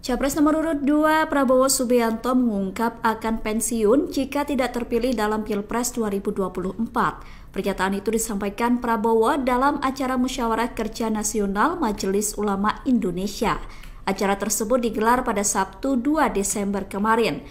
Capres nomor urut 2 Prabowo Subianto mengungkap akan pensiun jika tidak terpilih dalam Pilpres 2024. Pernyataan itu disampaikan Prabowo dalam acara musyawarah kerja nasional Majelis Ulama Indonesia. Acara tersebut digelar pada Sabtu 2 Desember kemarin.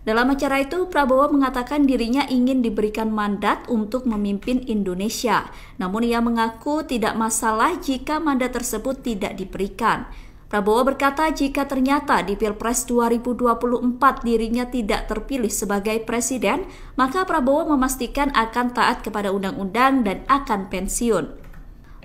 Dalam acara itu, Prabowo mengatakan dirinya ingin diberikan mandat untuk memimpin Indonesia. Namun ia mengaku tidak masalah jika mandat tersebut tidak diberikan. Prabowo berkata jika ternyata di Pilpres 2024 dirinya tidak terpilih sebagai presiden, maka Prabowo memastikan akan taat kepada undang-undang dan akan pensiun.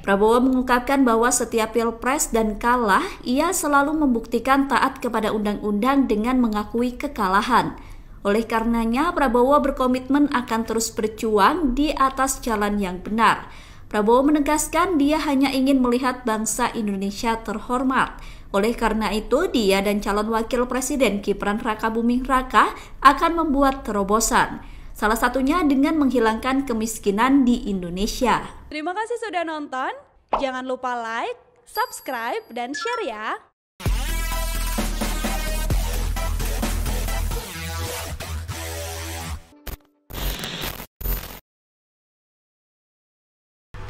Prabowo mengungkapkan bahwa setiap pilpres dan kalah, ia selalu membuktikan taat kepada undang-undang dengan mengakui kekalahan. Oleh karenanya, Prabowo berkomitmen akan terus berjuang di atas jalan yang benar. Prabowo menegaskan dia hanya ingin melihat bangsa Indonesia terhormat. Oleh karena itu, dia dan calon wakil presiden Gibran Raka Buming Raka akan membuat terobosan. Salah satunya dengan menghilangkan kemiskinan di Indonesia. Terima kasih sudah nonton. Jangan lupa like, subscribe, dan share ya.